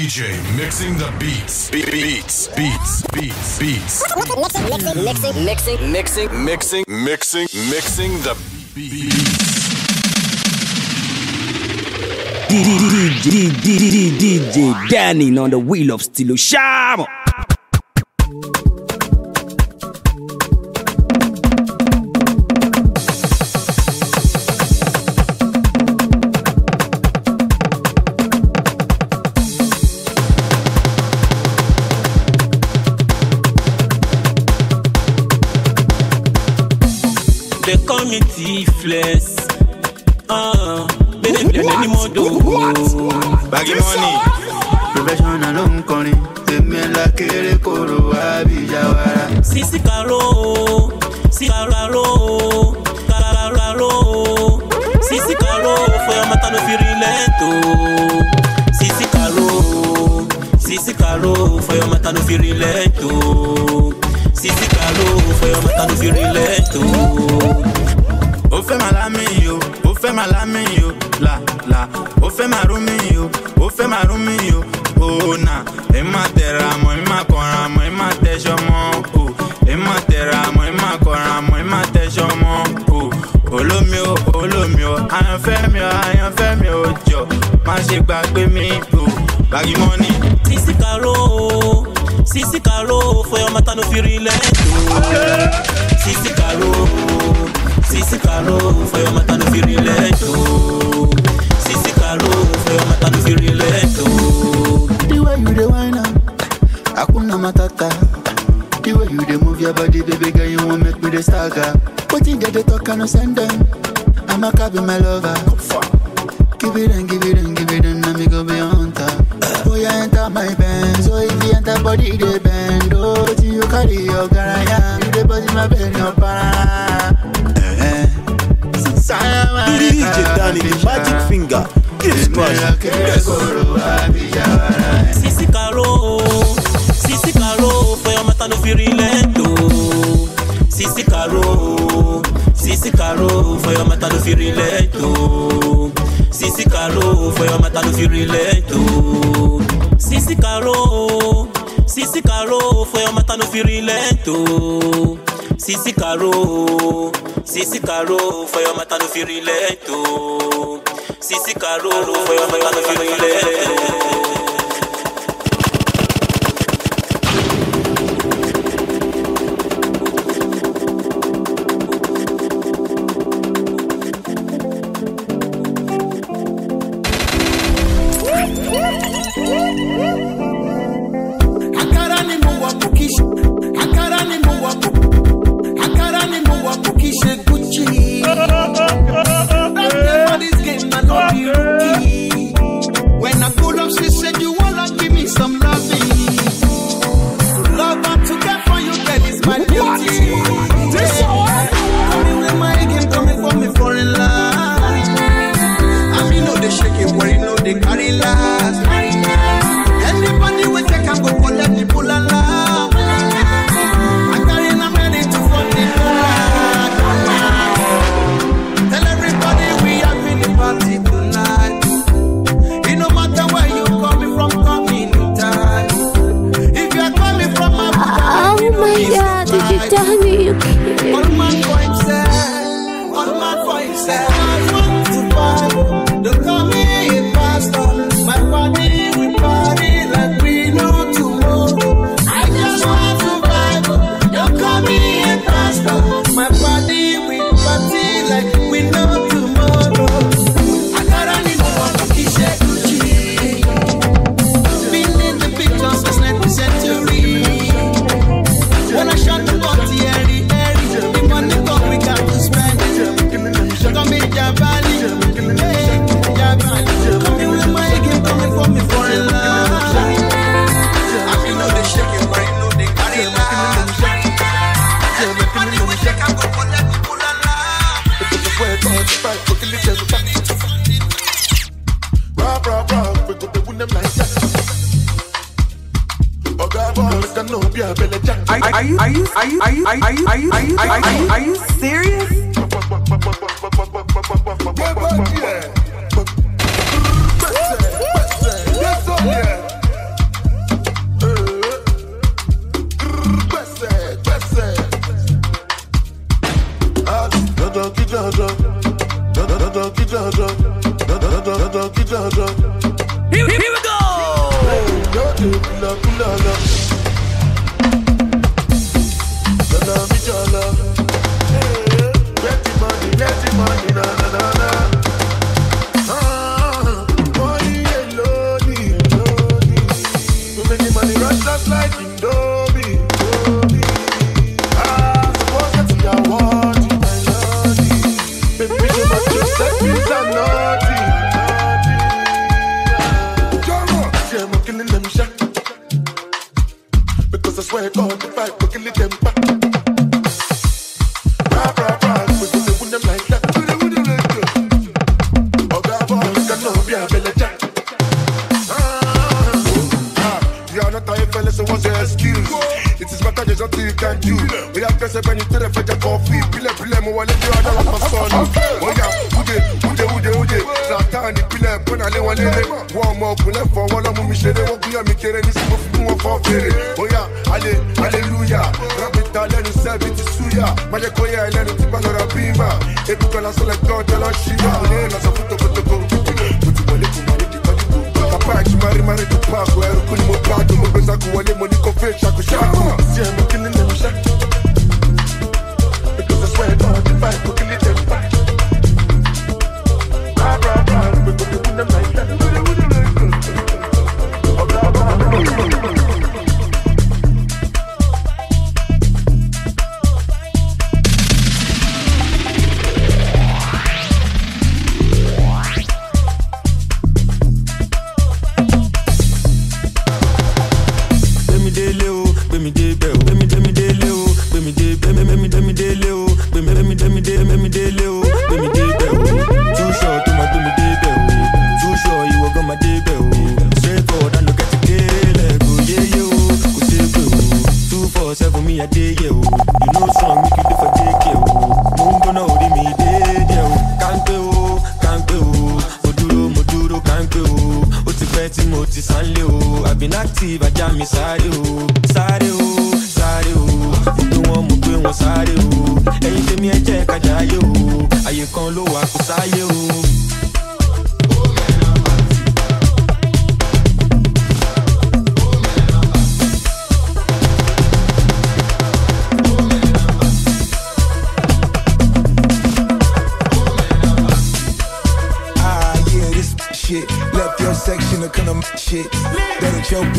DJ mixing the beats. Be- beats. Beats. Beats. Beats. Mixing, mixing, mixing, mixing, Mixing. Mixing. Mixing the beats. DJ, DJ, DJ Danney on the wheel of Stilo Shamo. Baggy money. Professional ló ń kọrin, èmi ńlá kéré kòrò àbíjà wàrà. Sisi karo o, sikaro o, kararo o, sisi karo o, fọyọ́ mọ́tà ló fi rí lẹ́tọ̀. Sisi karo o, sisi karo o, fọyọ́ mọ́tà ló fi rí lẹ́tọ̀. Sisi karo o, fọyọ́ mọ́tà ló fi rí lẹ́tọ̀. Ó fẹ́ màlámi yìí o, ó fẹ́ màlámi yìí o, là là, ó fẹ́ màrúmi máa rú mi o, ó nà. Ẹ má tẹ̀ra mọ́, ẹ má kọ̀ra mọ́, ẹ má tẹ̀sọ́ mọ́ o. Ẹ má tẹ̀ra mọ́, ẹ má kọ̀ra mọ́, ẹ má tẹ̀sọ́ mọ́ o. Olómi o, olómi o, àyànfẹ́ mi o, àyànfẹ́ mi o, jọ. Má ṣe gbàgbé mi o, Baggy money. Sisi karo, sisi karo, your matter no relent oh. Sisi karo, sisi karo, your matter no fit relent make me dey stagger. Wetin dey dey talk, I no send them. I'ma be my lover. Give it and give it and give it and now me go be a hunter. Oh yeah, enter my band. So if you enter body, they bend. Oh, till you carry your garaya, you dey body my belly your para. Eh, eh. Since I am a DJ Danney, the magic finger. Gives crush. Sisi karo, sisi karo, for your matter no fit relent Sisi foi a mata do firileto. Foi a mata do firileto. Sisi foi a mata do firileto. Sisi foi a mata do firileto. Foi a mata do. Here, here we go. Kula kula la. Salam jala.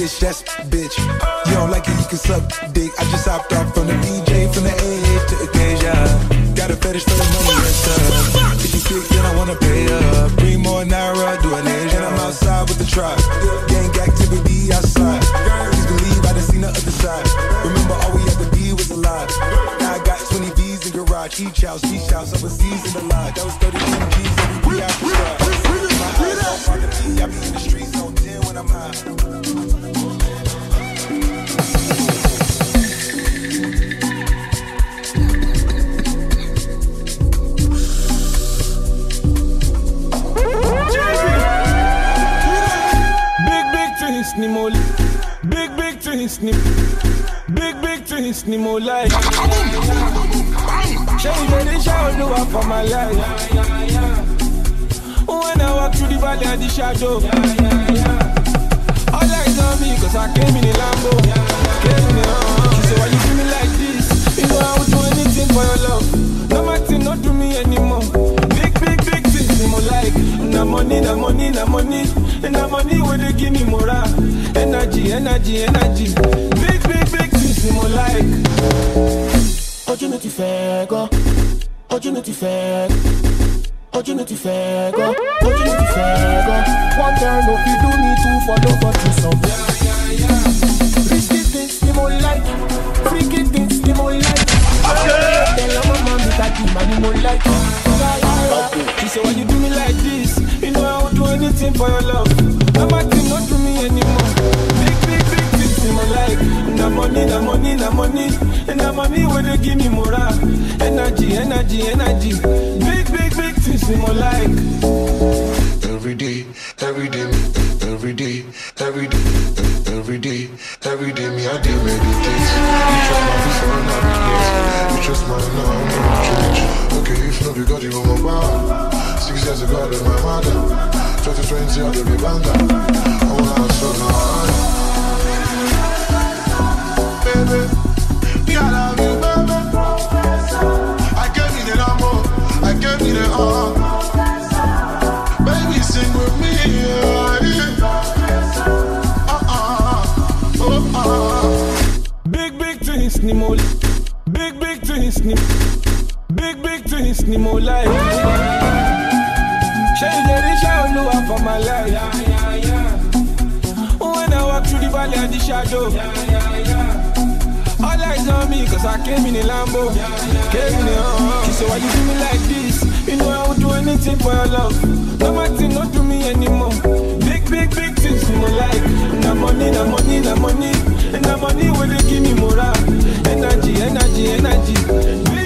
Bitch, that's bitch. You don't like it, you can suck dick. I just hopped off from the DJ, from the edge to occasion. Got a fetish for the money stuff. If you kick, then I wanna pay up. Three more naira, do an leisure. And I'm outside with the tribe. Gang activity outside. Please believe I done seen the other side. Remember, all we had to be was alive. Now I got 20 V's in garage, each house, each house, overseas in the lodge. That was 30 G's every week P, I be in the streets on 10 when I'm high. Things ni. Big big things ni mo like. Ṣé ìbéèrè ṣá olúwa for my life? When I walk through the valley of the shadow. All eyes on me cause I came in a Lambo. Came in a She said why you do me like this? You know I would do anything for your love. Like. Na money, na money, na money. Na money wey dey give me moral. Energy, energy, energy. Big big big things ni mo like. ojú mi ti fẹ́ gọ́ ojú mi ti fẹ́ ojú mi ti fẹ́ gọ́ ojú mi ti fẹ́ gọ́ one girl no fit do me two for no for two some. risky things ni mo like freaky things ni mo like. tell your mama mi ka di ma ni mo like. She said, why you Do anything for your love. No matter not do me anymore. Big, big, big things in my life. Na money, na money, na money. And na money when they give me moral. Energy, energy, energy. Big, big, big things in my life. Every day, every day, every day, every day, every day, every day, me I dey meditate. You trust my and I navigate. You trust my love, I'm church. Okay, if not, you got you on my bar. Six years ago, that's my mother. 2020, I'll be banger. I wanna. Baby, me, I love you, baby. I gave you the number, I gave you the all. Baby, sing with me. Uh-uh, oh, uh. Big big twins ni mo Big big Big big olúwa for my life When I walk through the valley of the shadow. Yeah, yeah, yeah. All eyes on me cause I came in a Lambo. Came in a uh, She said why you do me like this? You know I would do anything for your love. No matter not do me anymore. Big big big things ni mo like Na money na money na money. Na money wey dey give me morale. Energy energy energy. big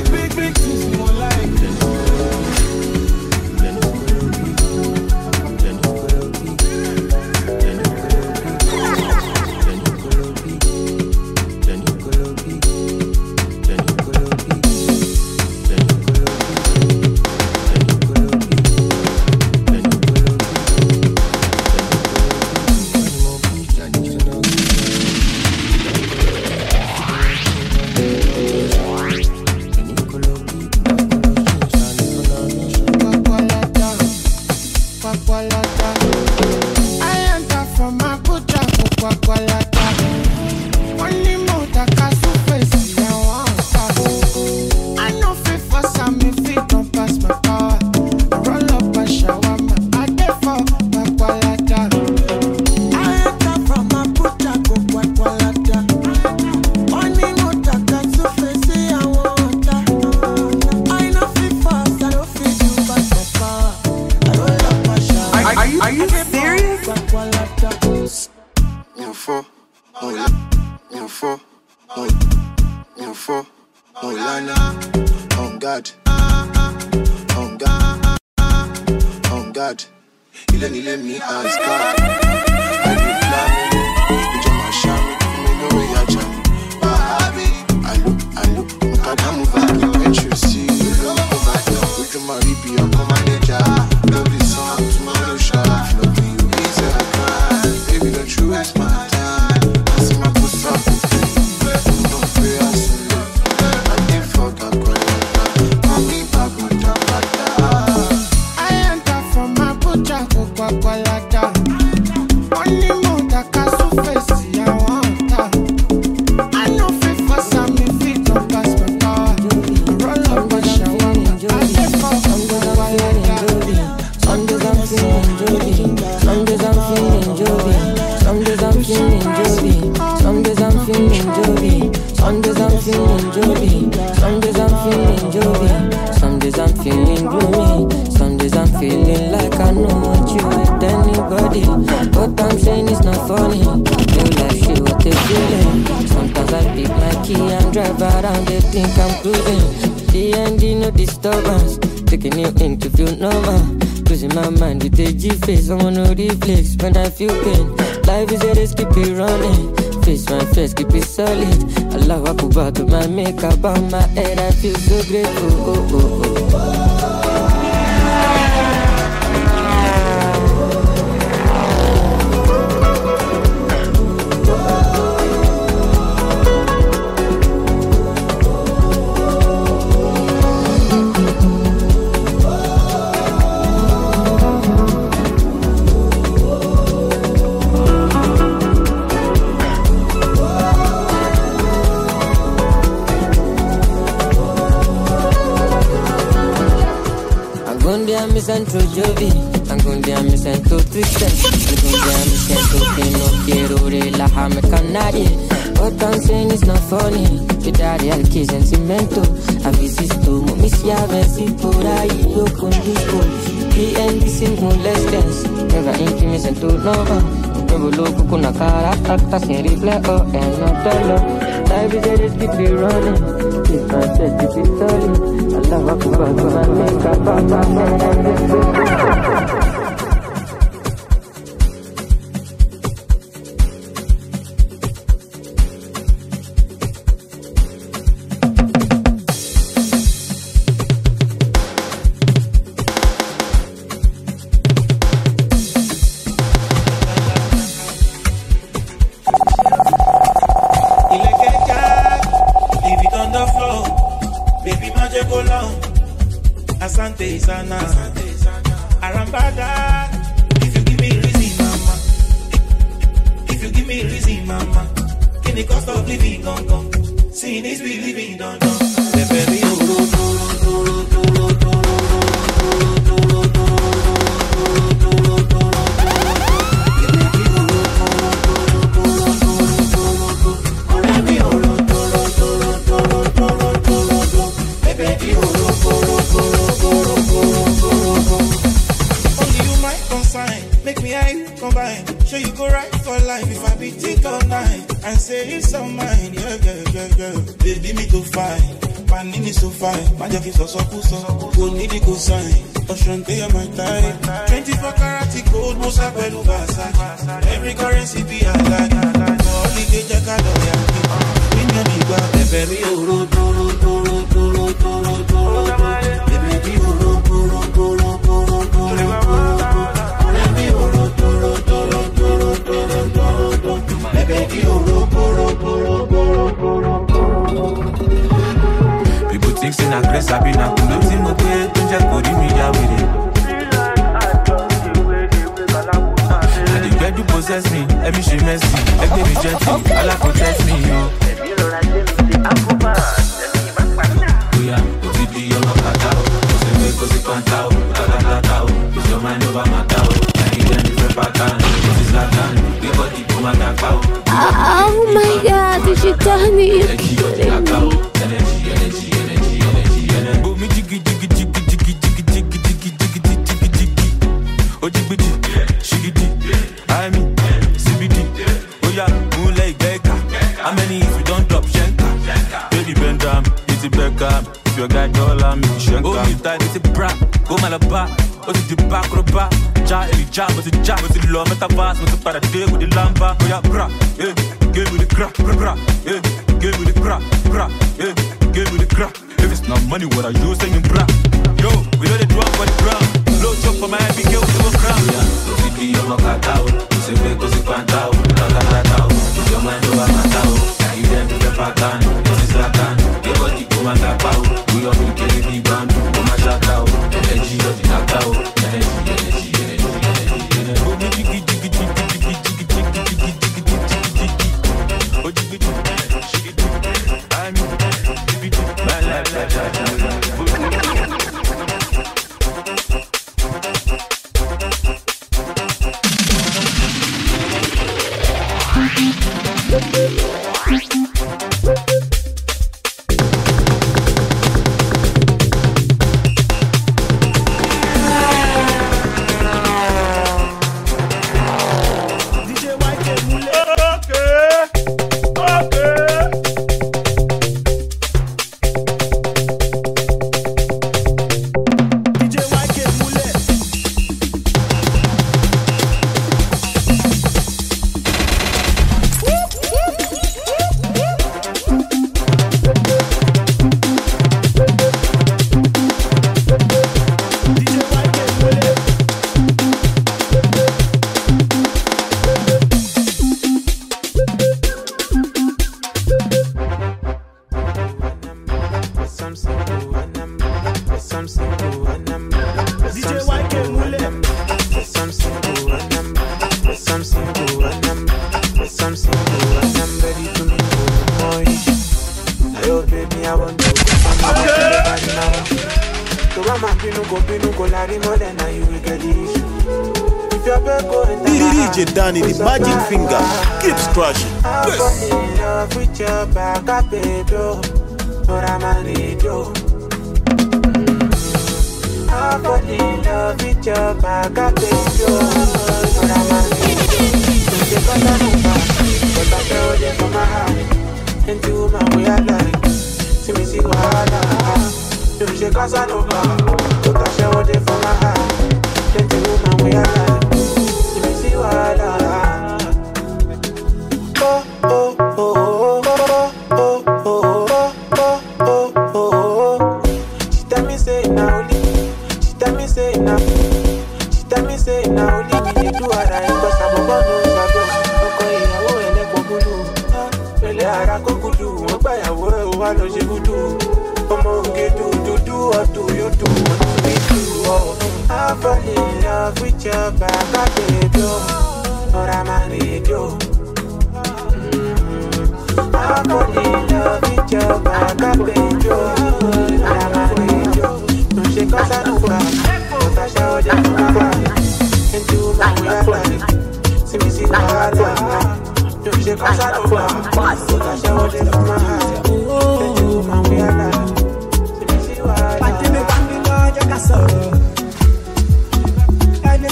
think I'm cruising. DND no disturbance, taking you in to feel normal. Losing my mind with a G face, I wanna reflex when I feel pain. Life is a race, keep it running. Face my face, keep it solid. Allah Akbar to my makeup on my head, I feel so grateful. Oh, oh, oh. Angondia mi sento Jovi, Angondia mi sento triste, Angondia mi sento que no quiero relajarme con nadie. What I'm saying is not funny, que daría al que sentimento. A veces tomo mis llaves y por ahí yo conduzco. PNB sin molestias, never in me siento nova. Un nuevo loco con una cara acta sin reflejo en el pelo. Life is a risk, keep running. It solid. Allah Akbar, my makeup on my sọsọkúsọ.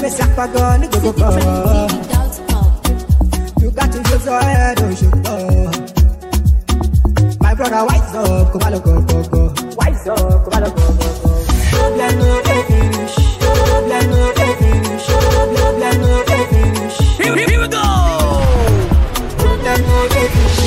Ẹni mi ṣàpàgọ́ ní gbogbo kọ̀. You got to use your head, oh ṣùgbọ́n. My brother wise up, kò má lọ gọ̀gọ̀gọ̀. Wise up, finish. Finish. Problem no dey finish. Here, here we go. Problem no dey finish.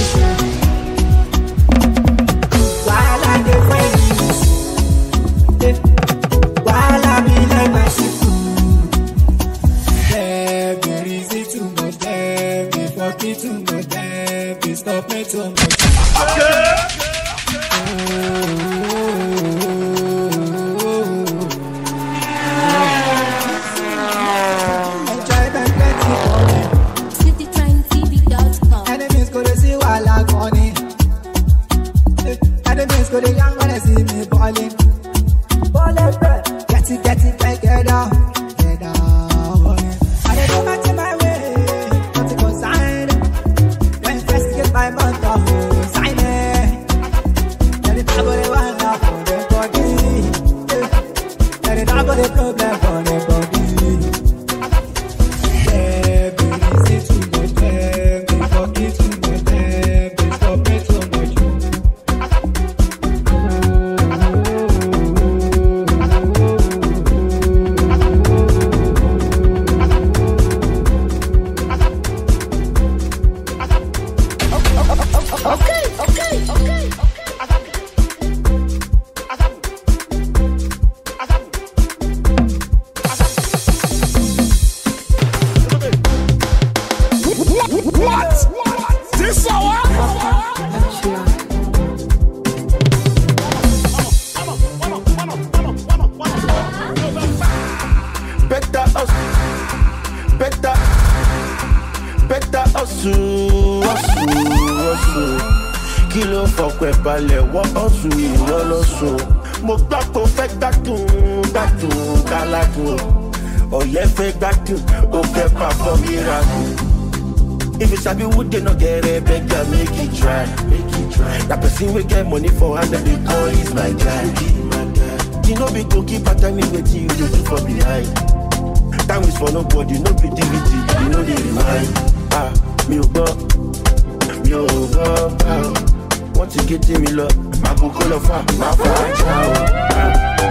Lọ, màá kó kó lọ fà, màá fà á já o.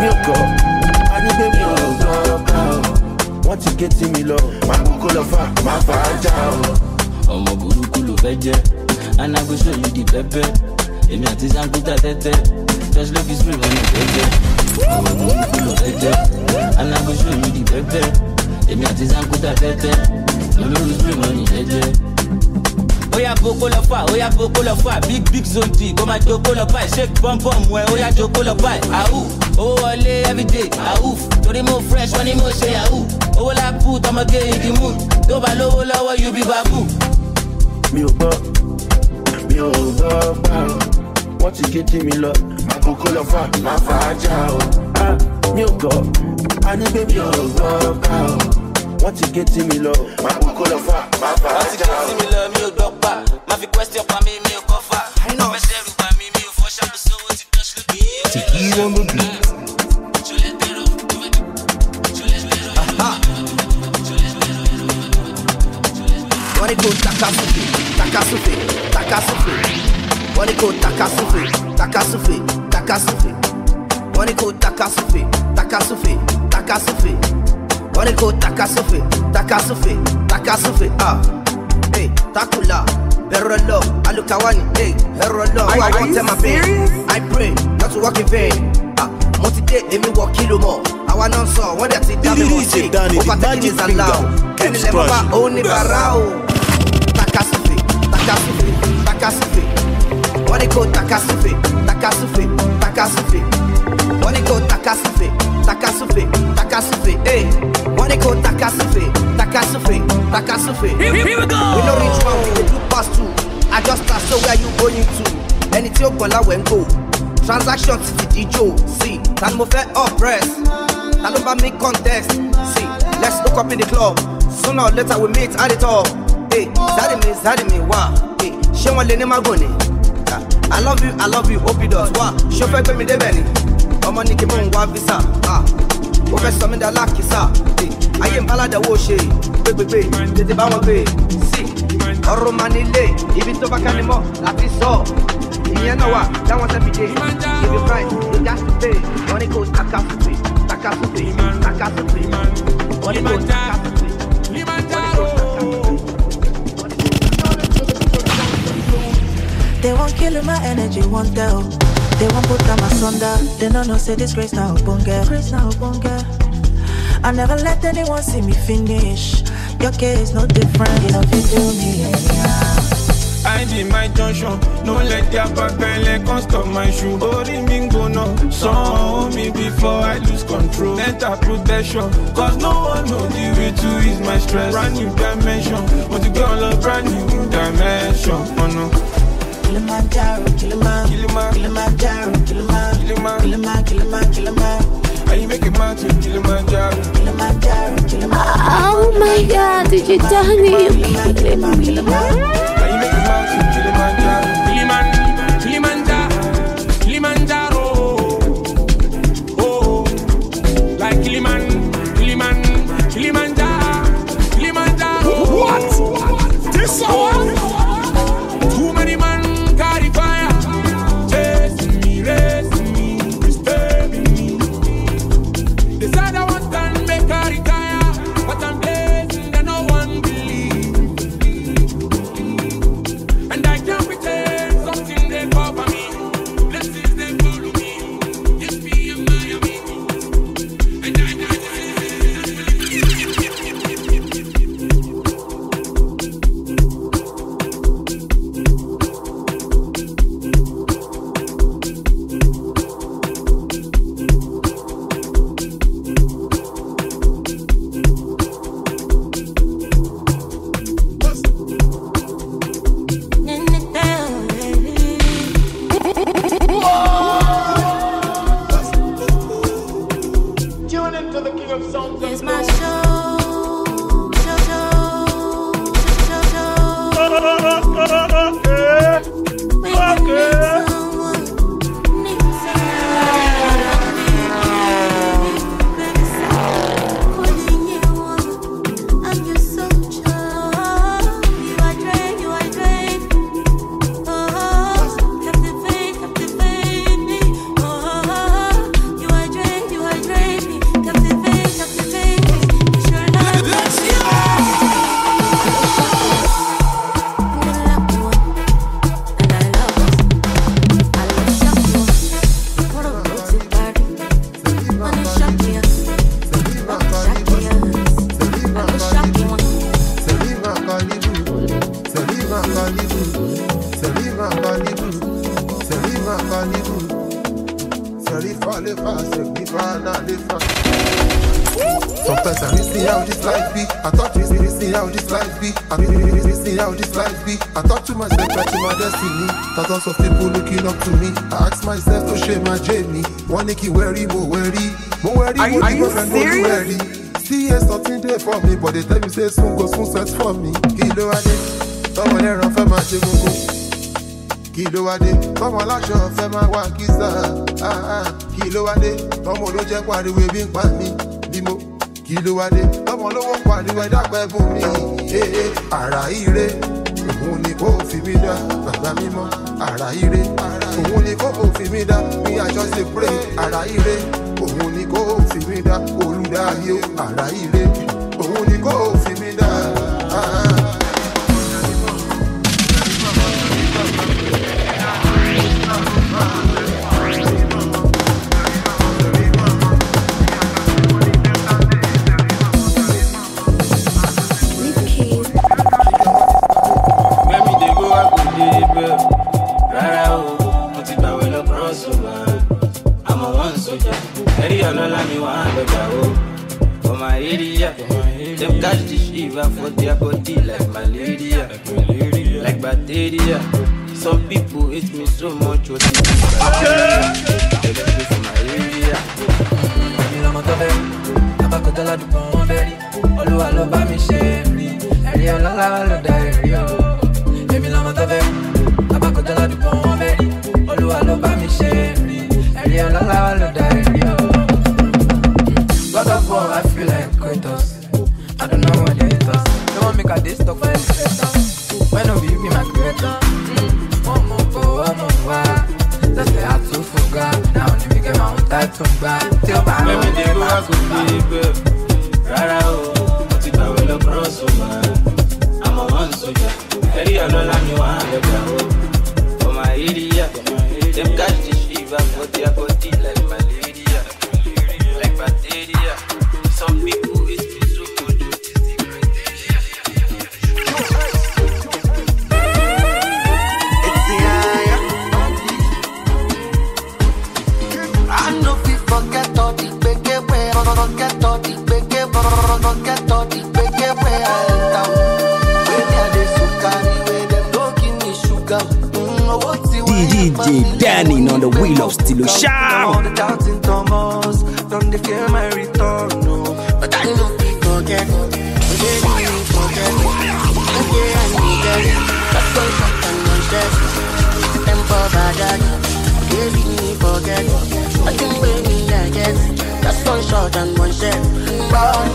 Mi ò gbọ́, a ní pé mi ò gbọ́ bá o. Wọ́n ti gé tèmi lọ, màá kó kó lọ fà, màá fà á já o. ọmọ burúkú ló fẹ́ jẹ́. Anagoso yìí di pẹ́pẹ́. Èmi àti sankuta tẹ́tẹ́. Just love is free money pẹ́pẹ́ ọmọ burúkú ló fẹ́ jẹ́. Anagoso yìí di pẹ́pẹ́. Èmi àti sankuta tẹ́tẹ́. Is free money Oya boko lọ fà, oya boko lọ fà, big big zone d, kó máa joko lọ báyìí, shake bum bum ẹ̀, oya joko lọ báyìí, àwù, owó wọlé everyday, àwù, torí mo fresh, wọ́n ní mo ṣe yahoo, owó lápú, tọmọge igi mú, tó bá lówó lọ́wọ́ you be babu. mi ò gbọ́ mi ò gbọ́ o. Wọ́n ti gé tí mi lọ. Àkókò lọ fà máa fà á o. Ah, mi ò gbọ́. A ní pé mi ò gbọ́ o wọ́n ti gé tí mi lọ àkókò lọ fà máa fà á Wọ́n ti já gbé o. sí mi lọ, mi ò gbọ́ pa, má fi question pa mi, mi ò kọ́ fà, fẹsẹ̀ rù pa mi, mi ò fọ́ ṣàkóso sówó ti dọ́ṣ lóbi. Tequila on the beat. wọ́n ní kó takasúfè takasúfè takasúfè wọ́n ní kó takasúfè takasúfè takasúfè wọ́n ní kó takasúfè takasúfè takasúfè wọ́n ní kó takasúfè takasúfè takasúfè ah. Hey takula lọ alukawani hey ẹ̀rọ lọ Are- who i are wan tell my pain i pray not to walk in vain. Ah mo ti dé èmi wọ kílò mọ. Àwa náà sọ wọ́n dẹ̀ ti dá mi mọ̀ sí. the overtaking is allowed ẹni lẹ́ mọ́ bá? òun ní bàrà o. Takasufe takasufe takasufe. Wọ́n ní kó takasufe takasufe takasufe. Wọ́n ní kó takasufe takasufe takasufe ee wọ́n ní kó takasufe takasufe. Takasufe, Takasufe. Here- here we go. We no reach one, we dey do pass two. I just start so where you going to? Ẹni tí ó gbọ́ láwẹ̀ ń kó. Transaction ti ti díjò. See, ta ni mo fẹ́ oppress? Ta ló bá mi contest? See, let's look up in the club. Sooner or later we meet at the top. Hey, zari mi, zari mi, wá. Hey, ṣé wọ́n lè ní mago ni? Ah, I love you, I love you, Opidus, wá. Ṣé o fẹ́ gbé mi débẹ̀ ni? Ọmọ ní kí mò ń wá visa. Ah, fẹ́ sọ mí dá lákìsà. Ayé ń ṣe? Gbégbégbé, tètè bá wọn gbé. Sí, máa nílé, ibi tó bá láti sọ. Ìyẹn náà wà, dáwọn dé. You price, takasufe. They won't kill my energy, won't tell. They won't put them asunder. They don't know, say this grace now, bunga. Grace now, bunga. I never let anyone see me finish. Your case no different, you know, if you do me anyhow. I did my junction, no let their babele come stop my shoe. Ori mi ń gbóná, sàn me before I lose control. Enter protection, cause no one know the way to ease my stress. Brand new dimension, ti gbé wọn lọ brand new dimension. Oh no. Kilimanjaro, Kilimanjaro, Kilimanjaro, Kilimanjaro, Kilimanjaro, Kilimanjaro. Are you making my trip, Kilimanjaro? Kilimanjaro, Kilimanjaro. Oh my God, did you tell me you kidding me? Reason how this life be. I thought to myself that to my destiny. Thousands of people looking up to me. I ask myself to share my journey. One Nicky worry, mo worry, mo worry, Are you- mo are you different, mo do serious? worry. See, yes, something there for me, but they tell me say soon go soon set for me. Kilo ade, tọmọ lẹ́ran fẹ́ máa ṣe gbogbo. Kilo ade, tọmọ aláṣọ fẹ́ máa wá kísà. Ah, ah. Kilo ade, tọmọ ló jẹ́ pariwo ebi ń pa mí. Bímọ. Kilo ade, tọmọ lówó pariwo ẹ̀dá pẹ́ fún mi. Àrà ire, òun ni kò fi mí dá. Bàbá mímọ́, àrà ire, òun ni kò fi mí dá. Bí àjọ ṣe pray, àrà ire, òun ni kò fi mí dá. Olùdarí àrà ire, òun ni kò fi Boom, shout! the doubting Thomas, don't fear my return, no. But I know forget, forget. I that. I can't need. That's one shot and one shot.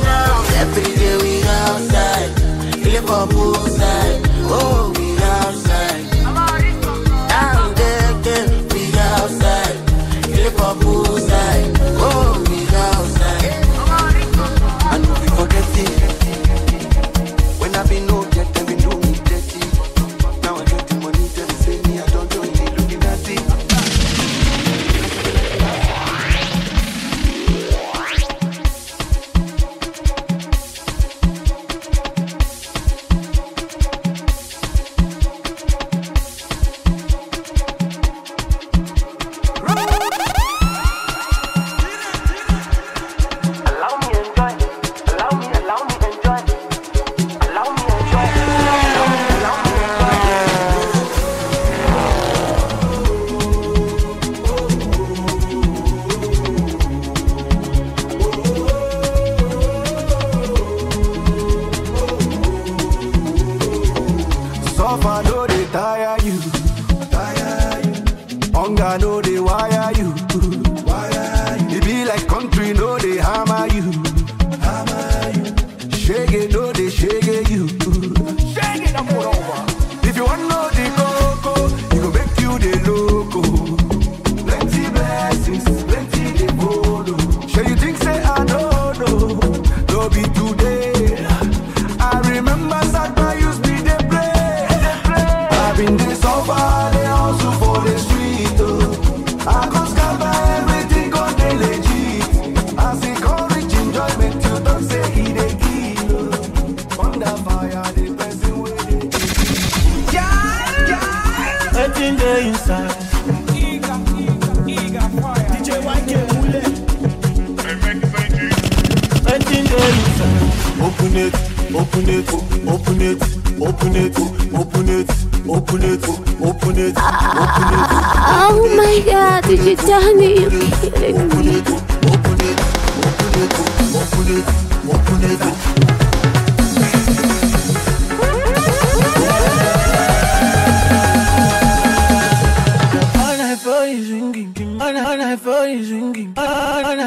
open it, open it, open it, open it, open it, open it, open it. Oh my god, did you tell me you're kidding me? Open it, open it, open it, open it, open it.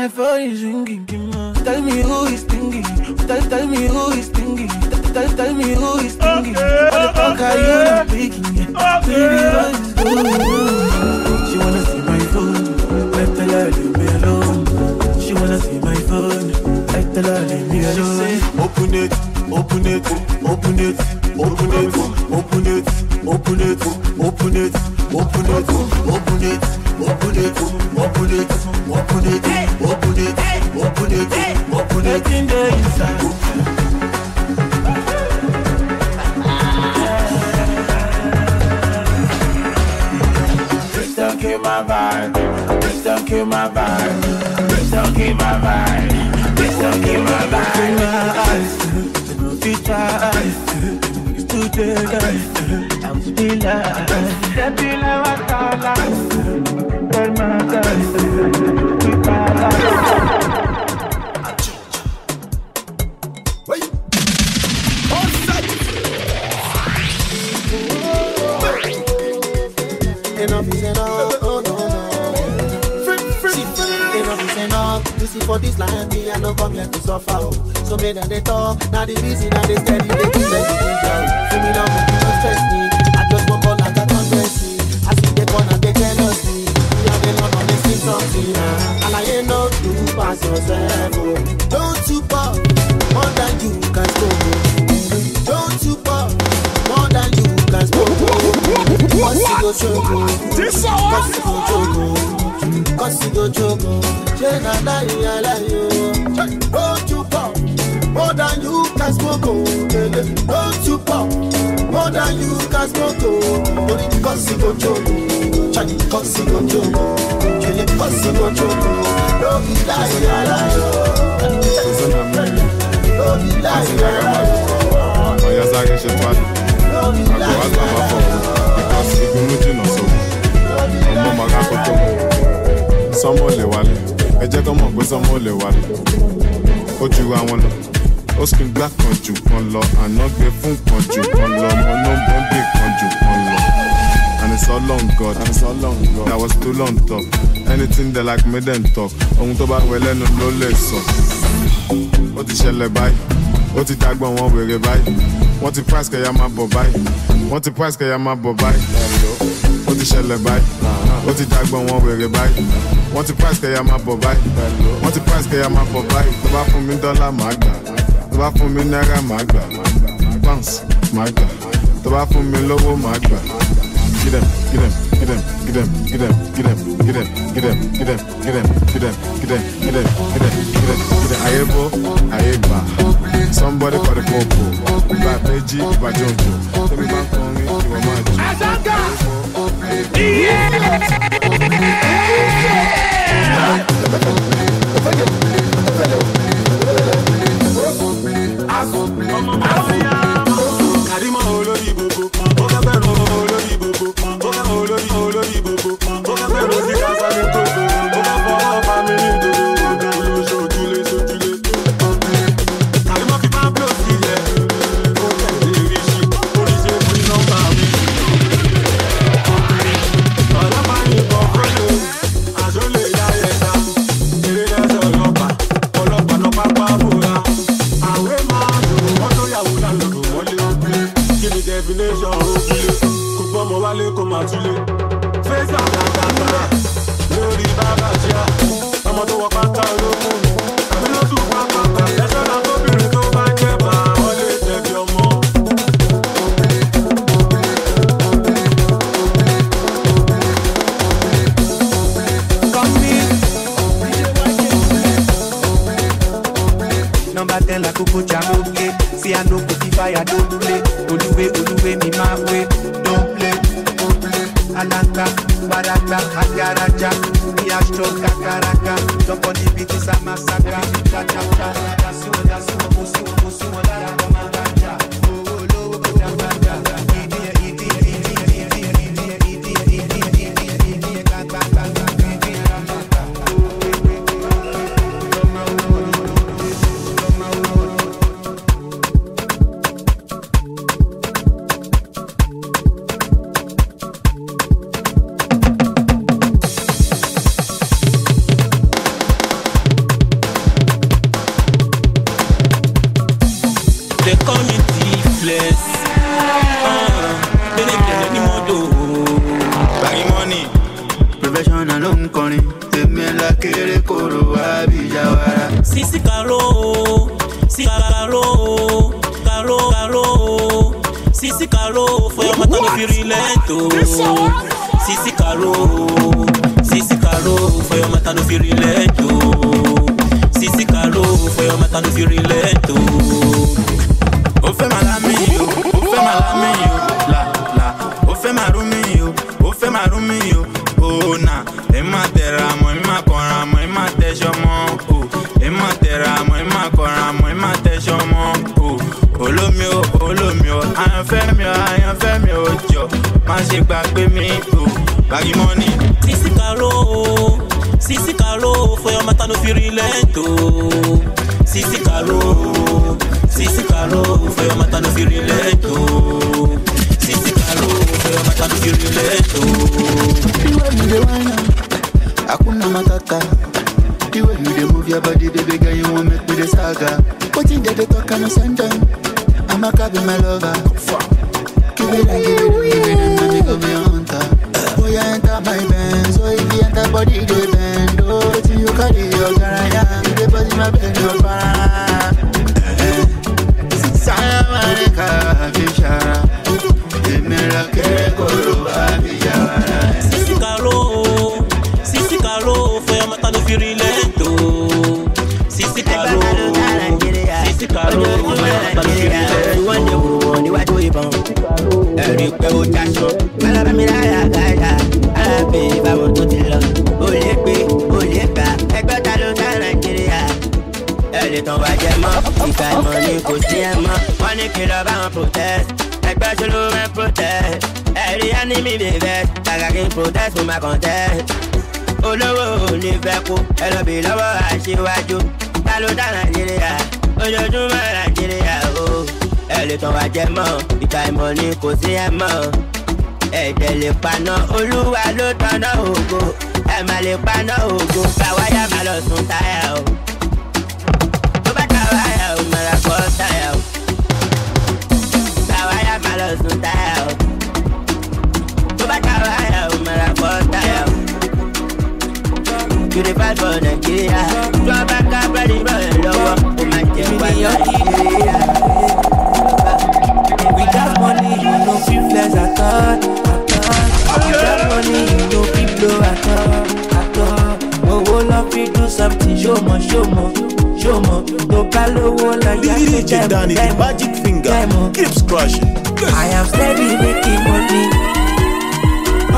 phone. Tell me who is thinking, tell, tell me who is Tell, tell me who is thinking. Okay. What the fuck are you not picking? Okay. Baby, what is going She wanna see my phone. I tell her leave me alone. She wanna see my phone. I tell her leave me alone. She say, open it, open it, open it, open it, open it, open it, open it, open it, open it. Open it, open it, open it, open it, open it, open it, open it, open it, open it, kill my vibe. Bitch don't kill my vibe. Bitch don't kill my vibe. Bitch don't kill my vibe. To the life, I'm still alive. Still alive, I'm still alive. for this life, me i no come here to suffer o so many they talk na the busy, i dey steady they do like the ginger o me love you no stress me. I just wan call like i don dress me. As e dey born i dey jealous me. Me i dey love am dey sing something na no do pass yourself o Don't you pop more than you can score o oh. don too pop more than you can score o. What? This hour? Cause you go jogo Ṣé na láyé aláyé o? Don't you pop more than you can smoke o? Don't you pop more than you can smoke o? Orí cause you go jogo Ṣáàjì cause you go jogo Ṣèlè cause you go jogo Lóbi láyé aláyé o. Lóbi láyé aláyé o. Ọ̀yọ́ sáré ṣe tó àná. Lóbi láyé aláyé o. jẹ́ kọ́ mọ̀ pé sọmọ lè wálé ó àwọn lọ ó sì gbá kan jù kan lọ àná gbé fún kan jù kan lọ ọmọ náà bọ́ńdé kan jù kan lọ. And it's all long God, and it's all long God. That was too long talk. Anything they like me then talk. Ohun tó bá wẹ lẹ́nu ló lè sọ. Ó ti ṣẹlẹ̀ báyìí, ó ti dágbọ́n wọn wèrè báyìí. Wọ́n ti price kẹ̀yà máa bọ̀ báyìí. Wọ́n ti price kẹ̀yà máa bọ̀ báyìí. Ó ti ṣẹlẹ̀ báyìí, ó ti dágbọ́n wọn wèrè báyìí. Wọ́n ti price kẹ̀yà máa bọ̀ báyìí. Wọ́n ti price kẹ̀yà máa bọ̀ báyìí. Tó bá fún mi dọ́là màá gbà. Tó bá fún mi náírà màá gbà. Pounds màá gbà. Tó bá fún mi lówó màá gbà. Get them, get them, get them, get them, get them, get them, get them, get them, get them, get them, get them, get them, get them, get them, get them, get them. Ayebo, ayeba. Somebody call the popo. Ìgbà méjì ìgbà jọ̀jọ̀. Tóbi máa ń kọrin ìwọ máa jù. Kàrímọ̀ olórí gbogbo, ẹ̀jẹ̀ lè paná olúwa ló tanná ògo ẹ má lè paná ògo káwáyà má lọ sun táyà o tó bá káwáyà o má lọ kọ́ táyà o káwáyà má lọ sun táyà o tó bá káwáyà o má lọ kọ́ táyà o. You dey fight for Nigeria. Tó bá ká bẹ́ẹ̀ni bọ́ọ̀lù lọ́wọ́, o máa jẹ́ wáyé Nigeria. We got money, you no know, feel flex at all. money no fit blow at all at all owó lọ fi do something ṣó mọ ṣó tó bá lówó lọ yá kó tẹ̀mọ́ tẹ̀mọ́ tẹ̀mọ́ keeps crushing. I am steady making money.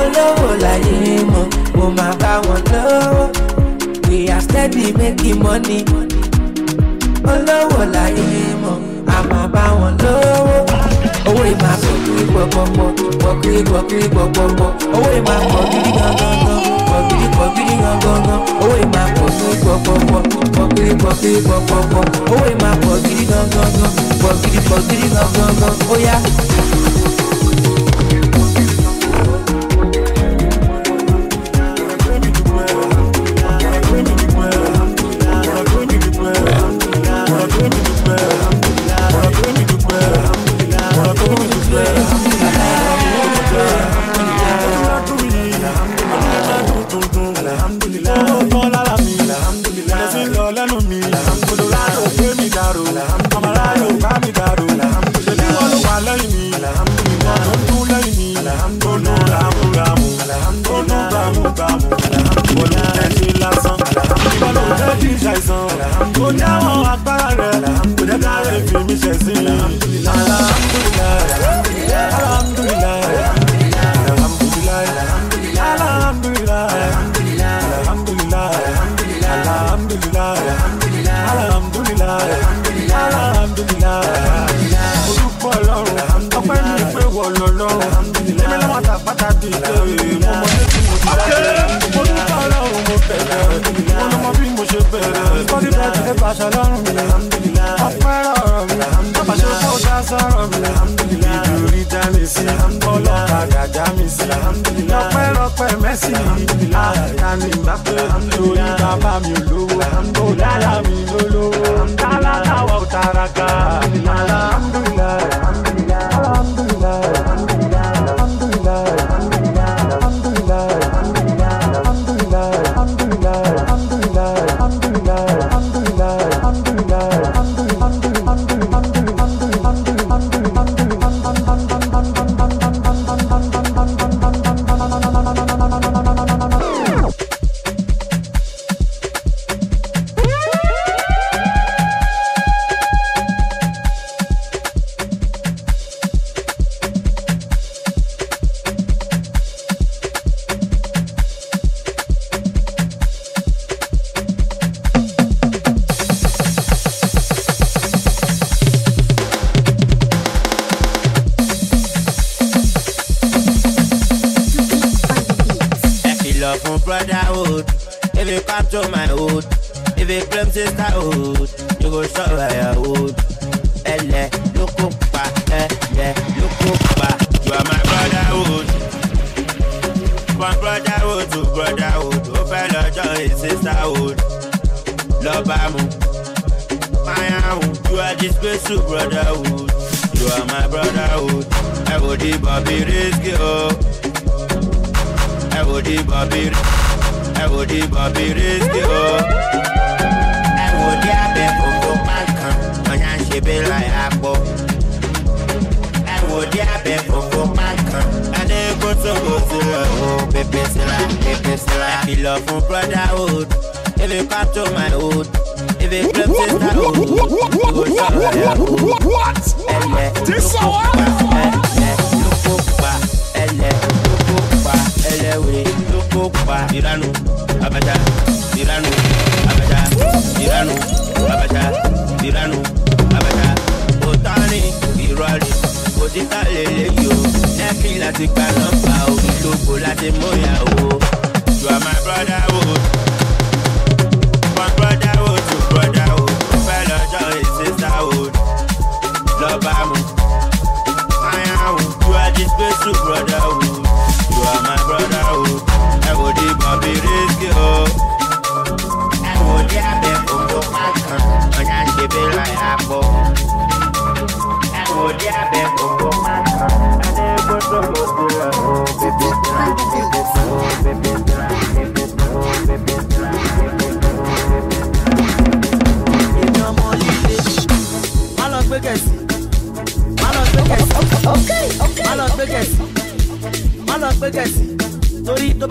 Olówó láyé mọ̀ mo máa bá wọn lọ́wọ́. We are steady making money. Olówó láyé mọ̀ a máa bá wọn lọ́wọ́. Owó ìmọ̀. pọpọpọ pọkiri pọkiri pọpọpọ owó. sí alhamdulillah. Ta ni Mbappe lórí I'm olówó lálá mi lólówó.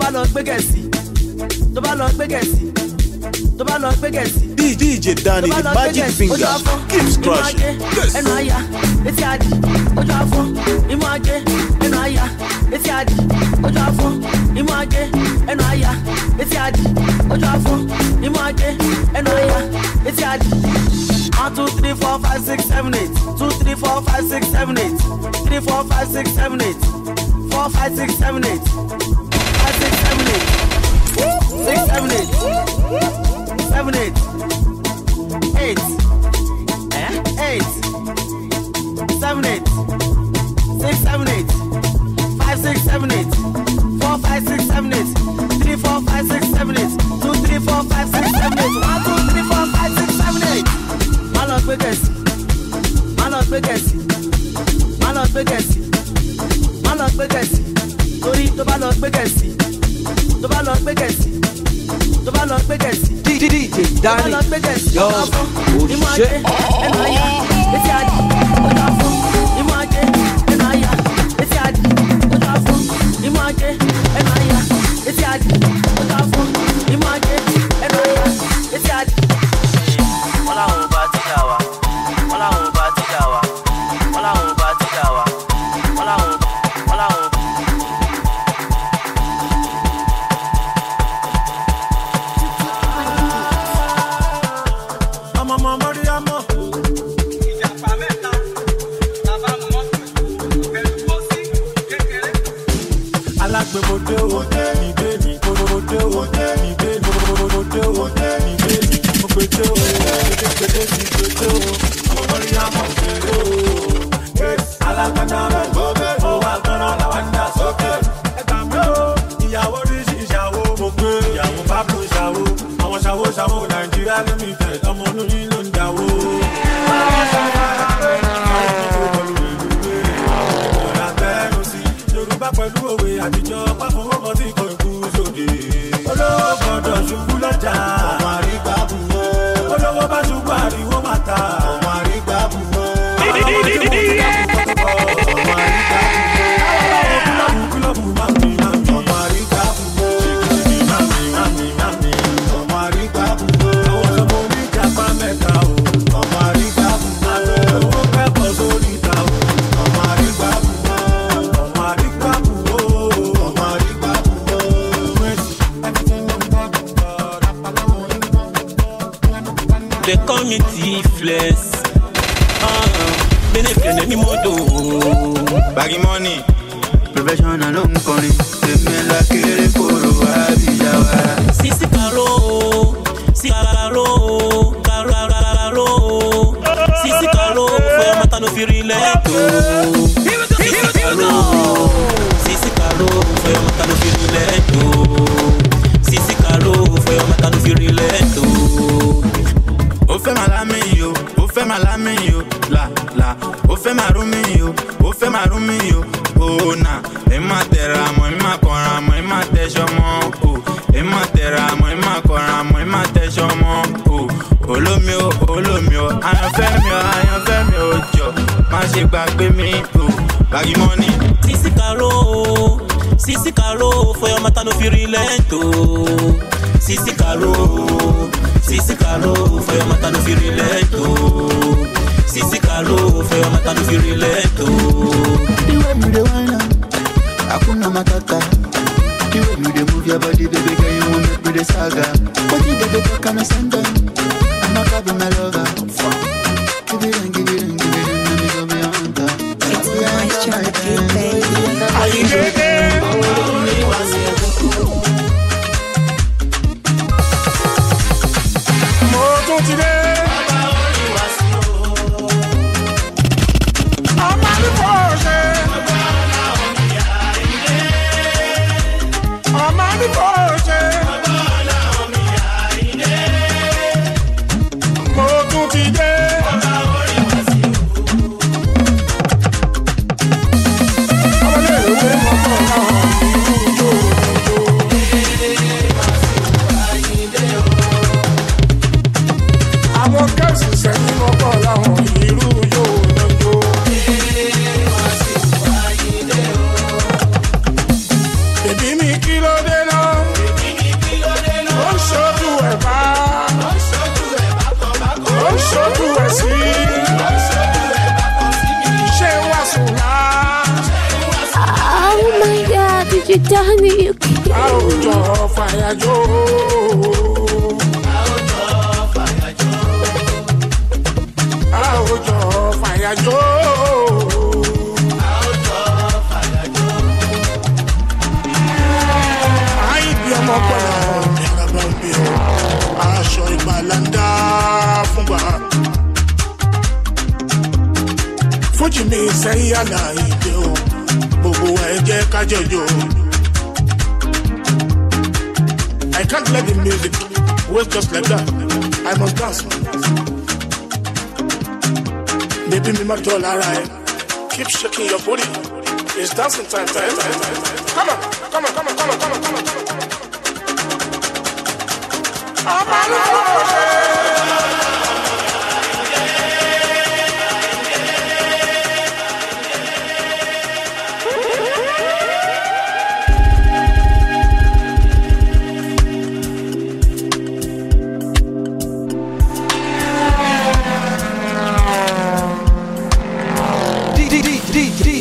bá lọ gbé gẹ̀ẹ́sì tó bá lọ gbé gẹ̀ẹ́sì tó bá lọ gbé gẹ̀ẹ́sì. DJ Danny the magic finger keeps crushing. ẹnu àyà etí àdì ojú afọ imú ajé ẹnu àyà etí àdì ojú afọ imú ajé ẹnu àyà etí àdì ojú afọ imú ajé ẹnu àyà etí àdì. One, two, three, four, five, six, seven, eight. Two, three, four, five, six, seven, eight. Three, four, five, six, seven, eight. Four, five, six, seven, eight. six, seven, eight, seven, eight, eight, eh? eight, seven, eight, six, seven, eight, five, six, seven, eight, four, five, six, seven, eight, three, four, five, six, seven, eight, two, three, four, five, six, seven, eight, one, two, three, four, five, six, seven, eight. Man of biggest, man of biggest, man of biggest, man of biggest, torí tó bá lọ gbẹgẹsì tó bá lọ gbẹgẹsì wọ́n lọ gbé jẹ̀sì. dídí ìjè dání yọ òṣìṣẹ́. ẹnu ayé etí adìyẹ. every time you kill. àwùjọ fàyàjọ. àwùjọ fàyàjọ. àwùjọ fàyàjọ. àwùjọ fàyàjọ. àìbí ọmọ pẹ̀lú ìrọ̀bà ń bí ọ aṣọ ìgbàlanda fún wa. fújì ní sẹ́yìn àlàyé o gbogbo ẹ jẹ́ kájọjọ. I can't let the music waste just like that. I must dance. Baby, me my doll, alright. Keep shaking your body. It's dancing time, time, time, time, time. Come on, come on, come on, come on, come on, come on. Come on.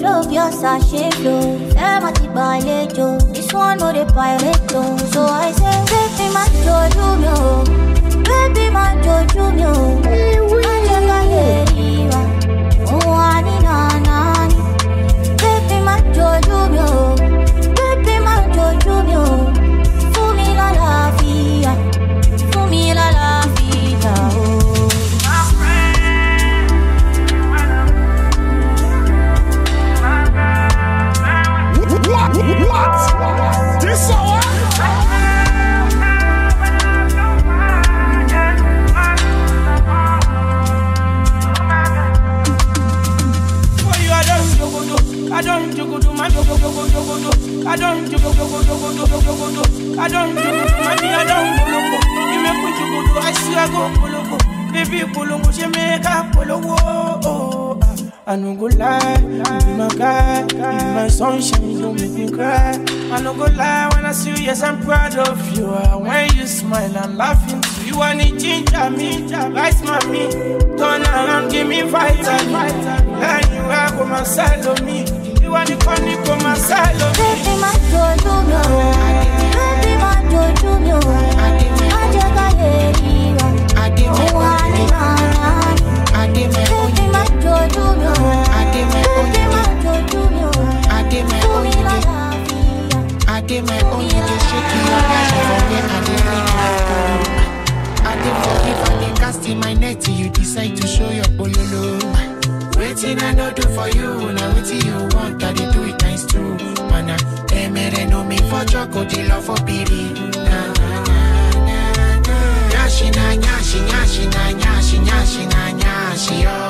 flow, pure sachet flow. Fais ma petite ballet, This one more the pirate, Joe. So I say, baby, my Jojo, yo. Baby, my joy, yo. Anjaka yeriwa, uwani na nani. Baby, my Jojo, yo. Baby, my Jojo, yo. I no go lie, you be my guy, you be my sunshine, you don't make me cry. I no go lie when I see you, yes I'm proud of you. And when you smile, I'm laughing. too. You want it ginger me, vice mommy. Turn around, give me vitamin. And you are come and side of me. You want the funny, come and side of me. Baby, my jojo mi o. Baby, my jojo mi o. Ajaka yeri wa. Owa ni rara. Baby, my. Baby, my I my own, you just shake your ass for where I did it. I did forgive and they cast in my net till you decide to show your pololo. Waiting I no do for you, now waiting you want, I dey do it nice too. Mana, emere no me for choco, the love for piri. Na na na na na. Nyashi na nyashi, nyashi na nyashi, nyashi na nyashi yo.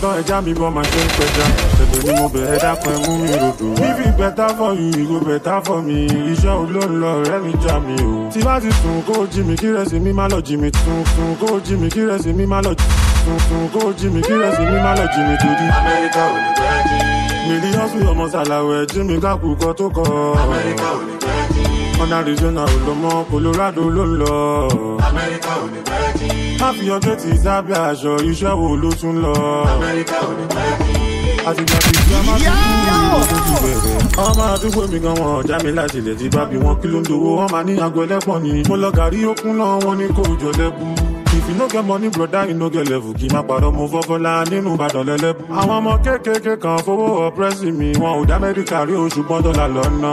tán ẹja mi bọ́ máa ṣe ń pẹja ẹ̀bẹ̀ ni mo bẹ̀rẹ̀ dákun ẹ̀mú mi ròdò. if it better for you it go better for me iṣẹ́ olóńlọ ọ̀rẹ́ mi já mi o. tí bá ti sùn kó jí mi kí rẹ̀sì mi má lọ jí mi tún sùn kó jí mi kí rẹ̀sì mi má lọ jí sùn sùn kó jí mi kí rẹ̀sì mi má lọ jí mi torí. amẹ́ríkà ò ní pẹ́ jí. mílíọ̀nù ọmọ sàlàwẹ̀ jí mi kákù kọ́ tó kọ́. amẹ́ríkà ò ní pẹ́. Ọ̀nà arizona ò lọ mọ́ colorado ló ń lọ. amẹ́ríkà ò ní pẹ́ jí. má fi ọjọ́ tí sábẹ́ aṣọ iṣẹ́ wo ló tún lọ. amẹ́ríkà ò ní pẹ́ jí. àtìgbà tí ìjọ máa tún kú tó ti bẹ̀rẹ̀. ọmọ àdúgbò mi gan wọn ọ̀já mi láti ilẹ̀ tí bá bí wọn kí ló ń dowó wọn máa ní aago ẹlẹ́pọ̀ ni. mo lọ gàrí okun náà wọn ní kó jọ lẹ́bù. if you no get money broda you no get level kì í má parọ́ mo fọ́fọ́lá nínú ìbàdàn lẹ́lẹ́bù. àwọn ọmọ kéékèèké kan fowó ọ̀pẹ́sì mi wọn ò dá mẹ́ríkà rí oṣù gbọ́n dọ́là lọ́nà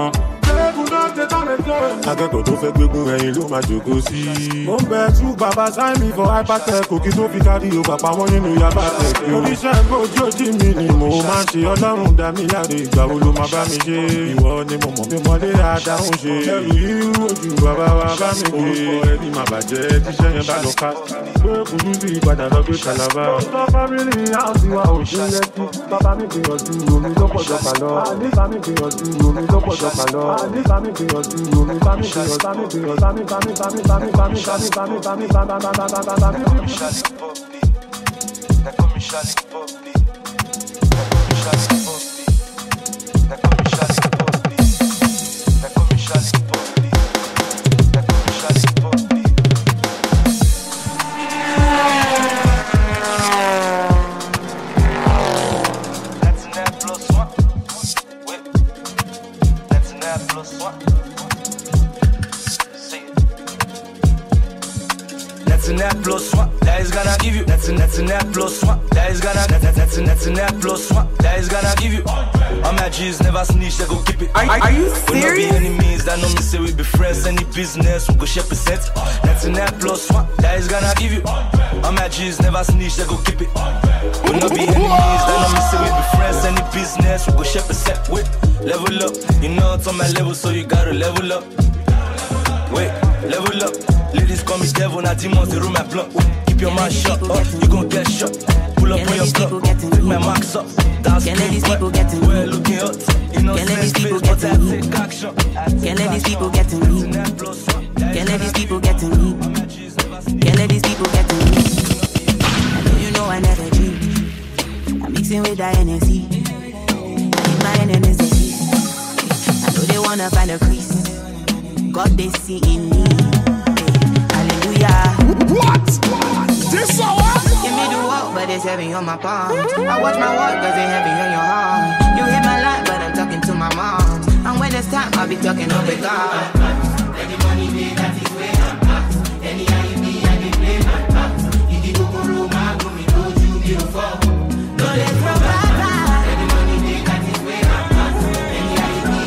akẹ́kọ̀ọ́ tó fẹ́ gbégun ẹyin ló máa jòkó sí. ó ń bẹ tú bàbá sáìmì fọ hypertech òkè tó fi kárí o pàpà wọn nínú yaba tech. oníṣẹ́ ìgbójú ojú mi ni mo máa ń ṣe ọlọ́run dá mi láre ìgbà wo ló máa bá mi ṣe. ìwọ ni mo mọ̀ pé mọ́lé àdáhùn ṣe. ẹrù yìí ojú bàbá wa bá mi gbé. orúkọ ẹni máa bàjẹ́ tíṣẹ́ yẹn bá lọ ká. gbé kùdú sí ìpadà lọ gbé kàlàbà. ọ̀sán fámìlì áùsì wa ò ṣe lẹ́kí. bàbá mi gbìyànjú omi tó pọ̀ jọ kà lọ. àdìbà mi gbìyànjú omi tó pọ̀ jọ kà lọ. àdìbà mi gbìyànjú Shallipopi. An app plus one that is gonna give you. All my G's never snitch, they go keep it. Are- are you We no be serious? enemies, that no me say we be friends. Any business we go share percent. That's an app plus one that is gonna give you. All my G's never snitch, they go keep it. We no be enemies, that no me say we be friends. Any business we go share percent with. Level up, you know it's on my level, so you gotta level up. Wait, level up. Ladies call me devil, now demons they roll my blunt. Keep your mouth shut, up, you gon' get shot. Pull up on your club, pick my marks up. Dance Can't let these people get to we're looking hot. You know, Can't let these people get to me. Can't let these people get to me. Can't let these people get to me. Can't let these people get to me. I know you know I never cheat. I'm mixing with that. I my enemies. I know they wanna find a crease. God they see in me. Hallelujah. It's heavy on my palm. I watch my walk, cause it's heavy on your heart. You hit my line, but I'm talking to my mom. And when it's time, I'll be talking with God. Any money that is where I'm at. I my my. Any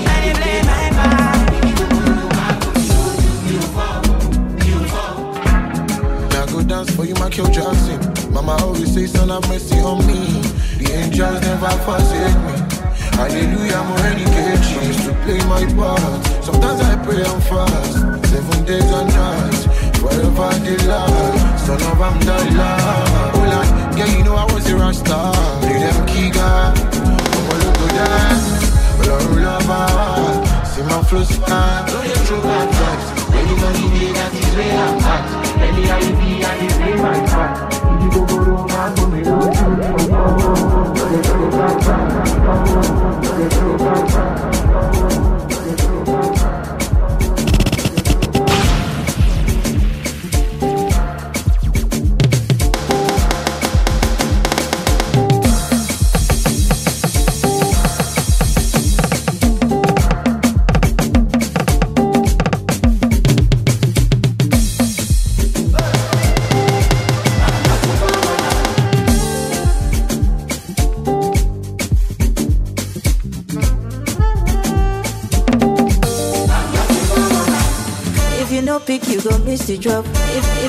I play my. You my no you dance for you, Michael Jackson. Mama always say, son, have mercy on me. The angels never forsake me. Hallelujah, more any cage. I used to play my part. Sometimes I pray and fast. Seven days and nights. Forever the lie. Son of Amdallah. Oh, like, yeah, you know I was a rasta. Play them Kiga. I'ma look good dance. Up my See my flow stand. Don't you throw back vibes. Any money made, that is where I'm at. Anyhow you be, I dey play my part. If you go borrow my go, me do me no go. Back back. No dey throw back back. No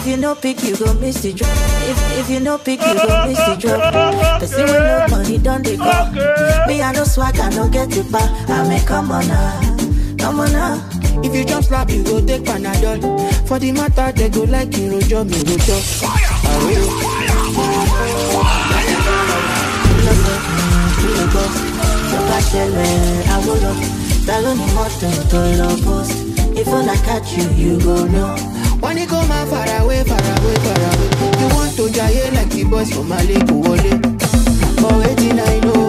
If you no pick, you go miss the drop. If if you no pick, you go miss the drop. Person with no money done they go. Me I no swag, I no get it back. I mean come on now, come on now. If you jump slap, you go take Panadol. For the matter, they go like you rojo, me rojo. Mọ́tò tó lọ post? If una catch you, you go know. Away, far away, far away. You want to jaye like the boss for Mali kò wọlé. But wetin I know,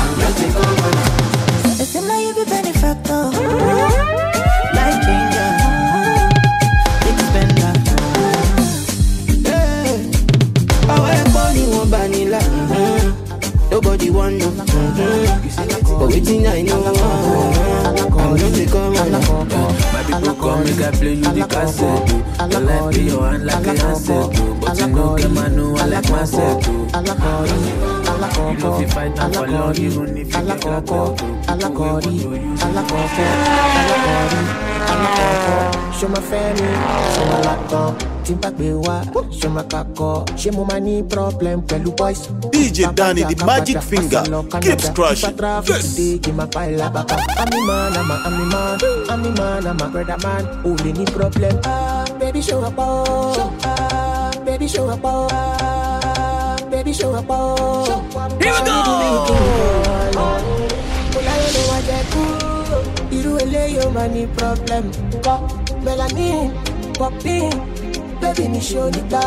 I'm just a say now you be benefactor. Life changer. Big spender. Hey, Báwo ẹ pọ́ ni wọ́n bá ní là? Nobody wan know. But wetin I know, I'm just a commoner. My I play you the cassette. You like your hand like a handset, but you know get my I like. You know if fight for even if you get clapped out. ṣé máa fẹ́ mi ṣé máa látọ̀ tí bá gbé wá máa kakọ̀ ṣé mo máa ní problem pẹ̀lú boys. DJ Danney, the magic finger, keeps crushing. Yes. The man, I'm a, I'm the man, I'm man, I'm brother man. Oh, they need problem. Ah, baby, show up, oh. Ah, baby, show up, oh. Ah, baby, show up, oh. Here we go. Bọ́láyé ló wá jẹ kú. Irú eléyìí ó máa ní problem. Kọ́ melanin, popping, baby mi ṣó nígbà.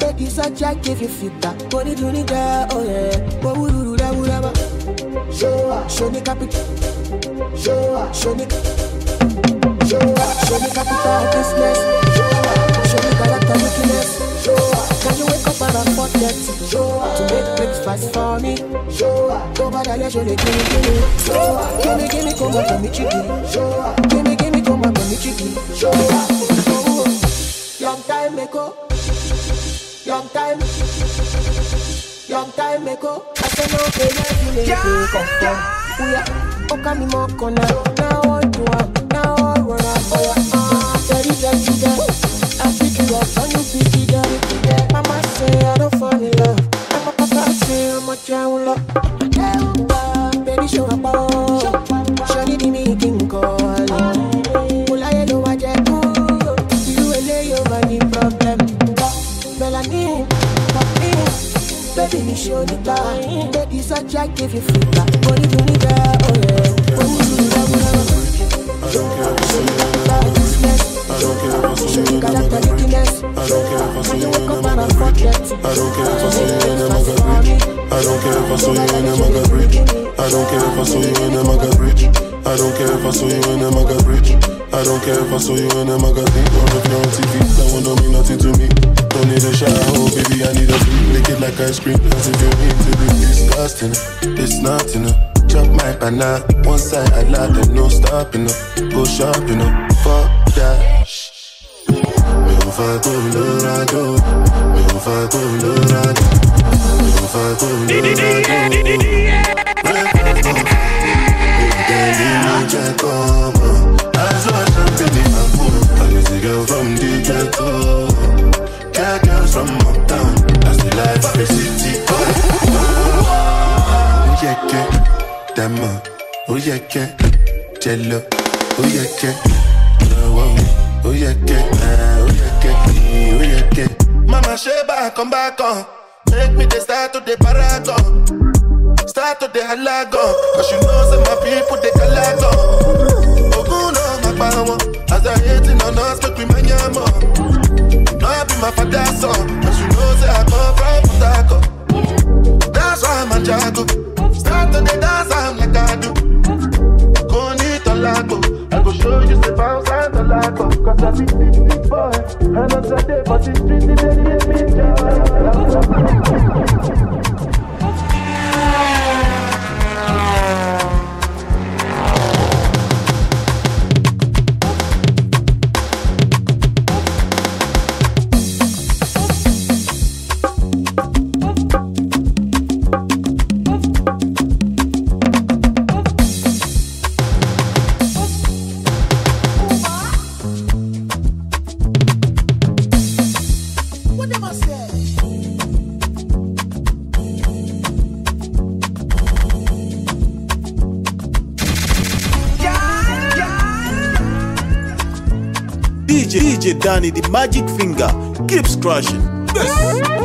Baby sọ́jà give you fìgbà. Mo ní dùn nígbà, oh yeah. Mo wúrúurú dáwúdáwá. Ṣó ní capital. Ṣó ní Show me business. Show me character wickedness. Can you wake up around 4:30 to make breakfast for me? Go bother let you gimme gimme. Gimme gimme come on me chicken. Gimme gimme come on me chicken. Long time ago. Long time. Long time ago. I said no pay my feeling. Yeah, confirm. We are. Okay, me more corner. Now on you are. Now on run up. Oh yeah. Ah, very dirty there. give you free back. What do you need, girl? Oh yeah. What do you need, girl? I don't care if I see you in a business. I don't care if I see you in a business. I don't care if I see you in a business. I don't care if I see you in a business. I don't care if I saw you in a mega bridge. I don't care if I saw you in a mega bridge. I don't care if I saw you in a mega bridge. I don't care if I saw you in a magazine or if you're on TV. That won't mean nothing to me. Don't need a shower, oh baby, I need a drink. Lick it like ice cream. As if you mean to be disgusting. It's not enough. Chop my banana, one side I lie, then no stopping up. Go shopping up, fuck that. Mi ò fa Colorado, mi ò fa Colorado, jello. Oh yeah, yeah, oh yeah, yeah, ah, oh yeah, yeah, oh yeah, yeah. Mama Sheba, come back on. Make me the start to the paragon. Start to the halagon. Cause you know say my people they calagon. Ogun no my power. As I hating on us, make me man yamo. No I be my father's son. Cause you know say I come from Potako. That's why I'm a jago. Cause I be this boy. Danney, the magic finger, keeps crushing. Yes.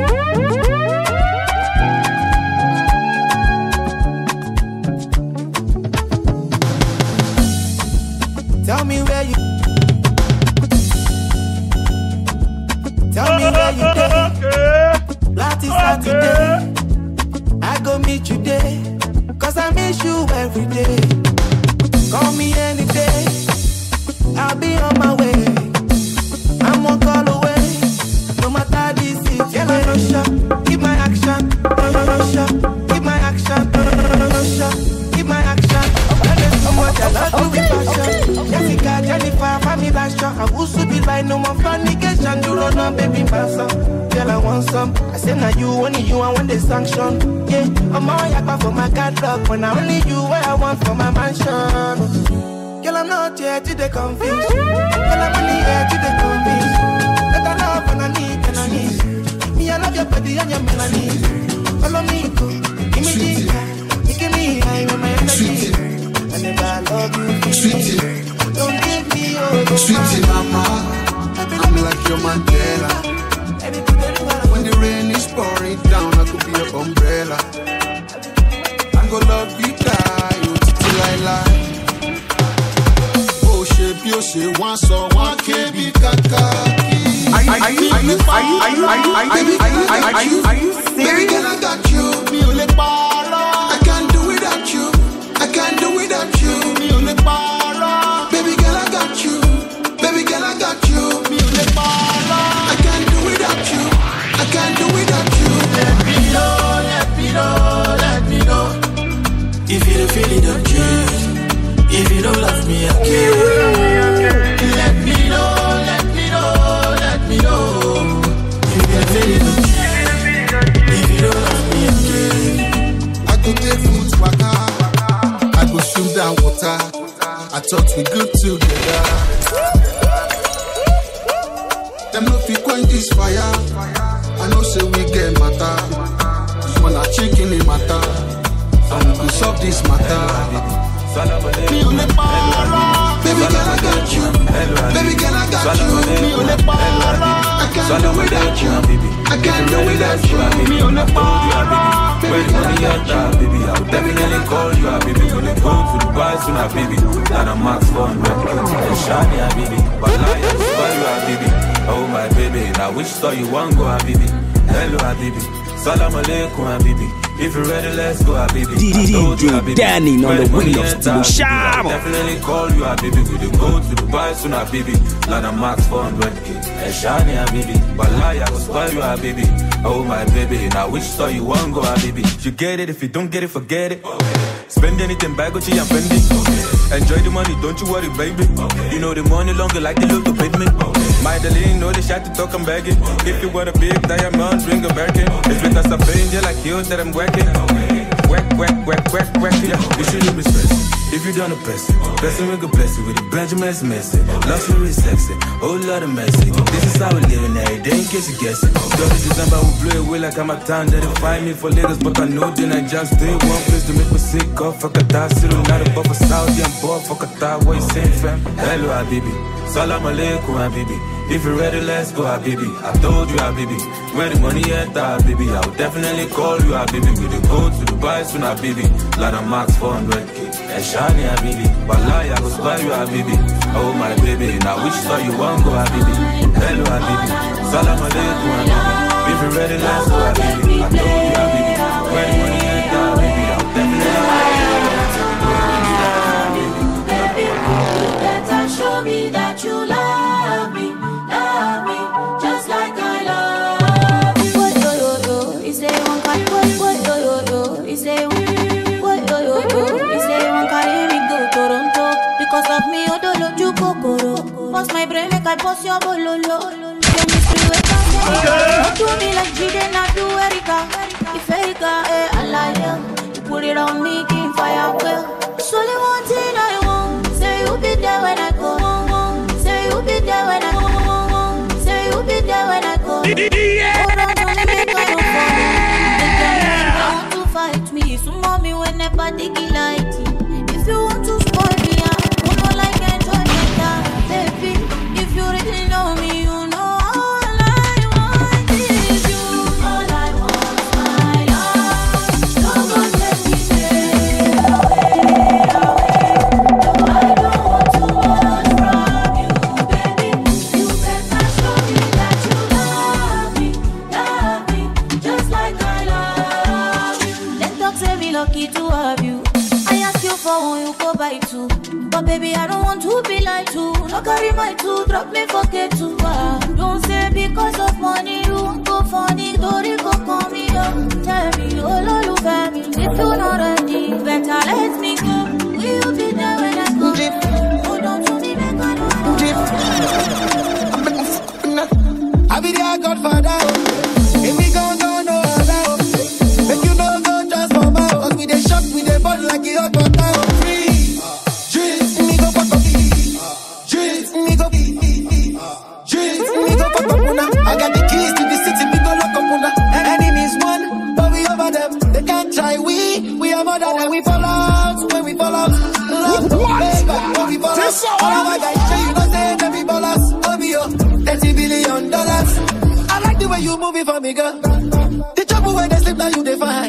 I'm not here to the confused. Girl, I'm only here to the convinced. That I love and I need and I need. Me, I love your body and your melody. Follow me, go. Give me ginger. You give me high with my energy. I love you, sweetie. Don't give me over. Sweetie mama, I'm like your Mandela. When the rain is pouring down, I could be your umbrella. I go love you bí ó ṣe wá sọ wá ké bí kàkà kí. Are you- are you- are you- are you- are you- are you- are you- are you- you- you- you you, Thought we good together. Them no fit quench this fire. I know say we get matter. This one a chicken in matter. And we go solve this matter. Me on the para. Baby girl, I got you. Baby girl, I got you. Me on the para. I can't do without you. I can't do without you. Me on the para. When the money at that, baby, I'll definitely call you. Ah, baby, gonna go to the Dubai soon, ah, baby. That I'm max for and rep to shiny, ah, baby. But I am for you, ah, baby. Oh, my baby, I wish store you want go, ah, baby. Hello, ah, baby. Salam alaikum, ah, baby. If you're ready, let's go, ah, baby. DJ ah, Danney on the wheel of style. Windows Studio Shab. Definitely call you, ah, baby. Gonna go to the Dubai soon, ah, baby. That I'm max for and rep to shiny, ah, baby. I you, Habibi. Oh, my baby. Now, which store you want go, baby. You get it. If you don't get it, forget it. Spend anything, buy Gucci and Fendi. Enjoy the money, don't you worry, baby. You know the money longer like the look to pavement. My darling, know the shot to talk, I'm begging. If you want a big diamond, bring a Birkin. It's because I'm paying you like you that I'm working. Whack, whack, whack, whack, whack, yeah. You shouldn't be stressing. If you done a blessing, blessing make a blessing with the Benjamin's messy. Luxury sexy, whole lot of messy. This is how we living every day in case you guess it. Dirty December, we blow away like I'm a town. They didn't find me for Lagos, but I know then I just stay one place to make me sick off. Fuck a die, still not above a Saudi and boy. Fuck a die, what you saying, fam? Hello, Habibi. Salam alaikum, Habibi. If you're ready, let's go, Habibi. I told you, Habibi. When the money at, Habibi, I will definitely call you, Habibi. We dey go to Dubai soon, Habibi. Lana Max 400k. Shiny, Habibi. Wallahi, I go spy you, Habibi. Oh, my baby. Now, which store you want go, Habibi? Hello, Habibi. Salam alaikum, Habibi. If you're ready, let's go, Habibi. I told you, Habibi. When the money enter, Habibi, I will Better show me that bust your bololo. Chemistry with that Do me like Jide, not do Erica. If Erica, eh, I like you. You put it on me, keep fire well. It's only one thing I want. Say you'll be there when I go. Say you'll be there when I go. Say you'll be there when I go. Hold on, don't make I don't. They me want to fight me. So mommy whenever they get carry my two, drop me for K2. You move it for me, girl. The trouble when they sleep, now you define.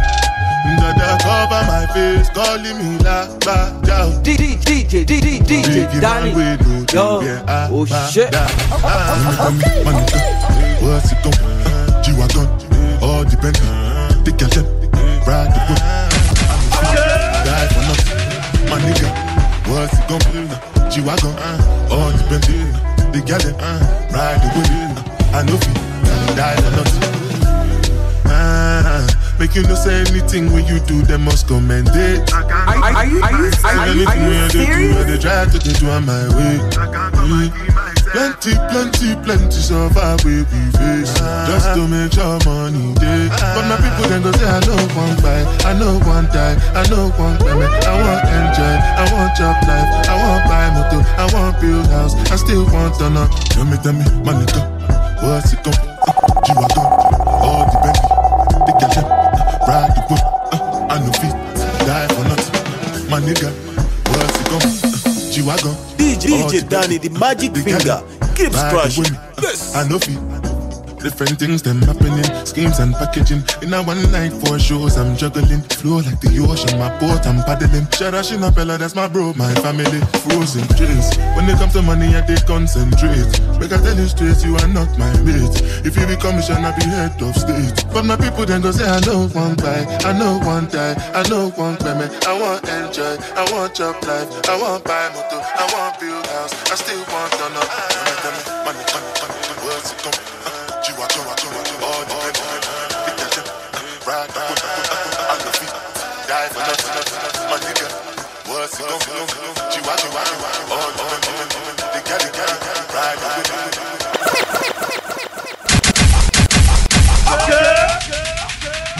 Dada cover my face, calling me la bada. DJ, DJ, DJ, DJ, Danney. Yo, oh shit. What's it gon' G-Wagon, all depend The girl them, ride the whip Die for nothing, my nigga What's it gon' G-Wagon, all depend The girl them, ride the whip I know fi, die for nothing. ah, Make you no say anything when you do, they must commend it. Are, are you, are you, are you, are you serious? I they try to do on my way. Mm. Plenty, plenty, plenty suffer we we face Just to make sure money day But my people then go say I know one buy I know one die I know one payment I want enjoy I want job life I want buy motor I want build house I still want to know Tell me, tell me, my nigga What's it gon' uh, G-Wagon nigga What's it gon' uh, G-Wagon DJ Danney, the magic finger, keep scratching. Yes. I know feet. Different things them happening, schemes and packaging. In a one night four shows, I'm juggling. Flow like the ocean, my boat, I'm paddling. Sharashina Bella, that's my bro, my family. Frozen dreams. When it comes to money, I take concentrate. Make I tell you straight, you are not my mate. If you become I be head of state. But my people then go say, I know one buy, I know one die, I know one payment. I want enjoy, I want job life, I want buy motor, I want build house, I still want to know. Money, money, money,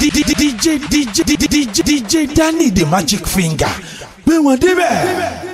DJ DJ DJ DJ Danney the magic finger. Gbé wọn débẹ̀.